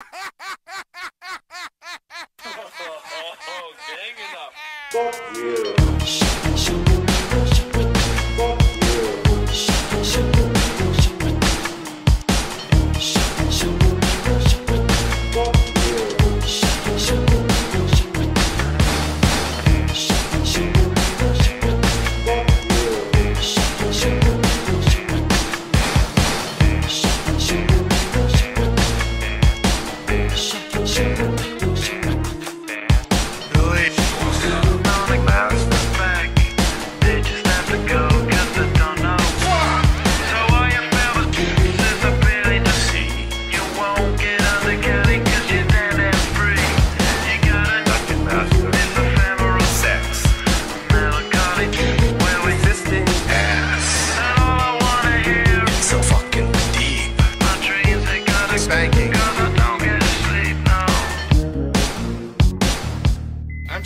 Oh, Fuck you.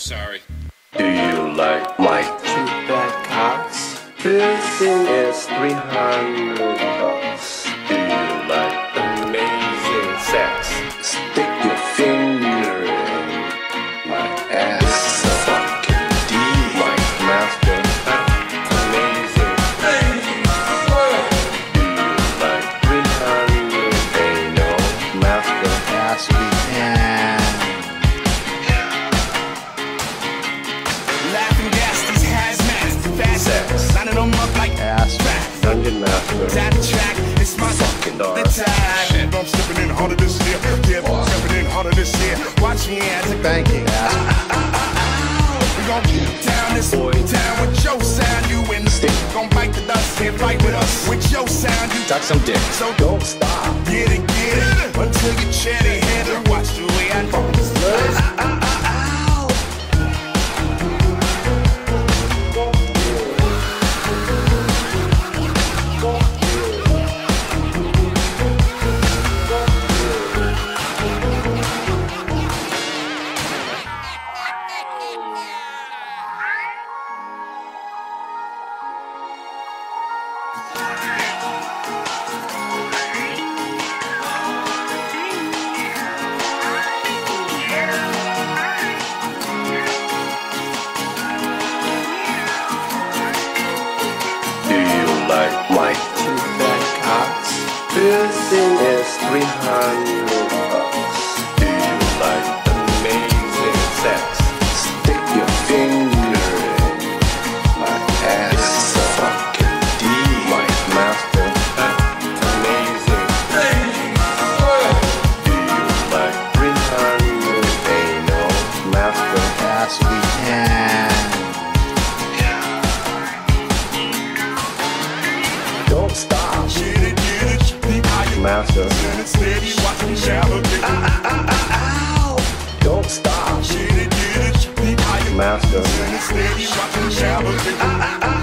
Sorry. Do you like my two bad cocks? This thing is 300 bucks. Do you like amazing sex? Stick Dungeon master. Down the track, it's my Fucking dog. The time. I'm stepping in harder this year. Yeah, I'm stepping in harder this year. Watch me as I Banking. We gon' get down this boy town with your sound. You in the stick. Gon' bite the dust and fight with us. With your sound, you Suck some dick. so don't stop. Get it, get it. Until you're chatty head watch the way I like my cocks? This thing is 300 bucks. Do you like amazing sex? Stick your finger in my ass. So fucking deep. My master. Amazing. Do you like 300 anal master? Yes, we can. It steady, watch me navigate. Don't stop. Master. Steady, watch me.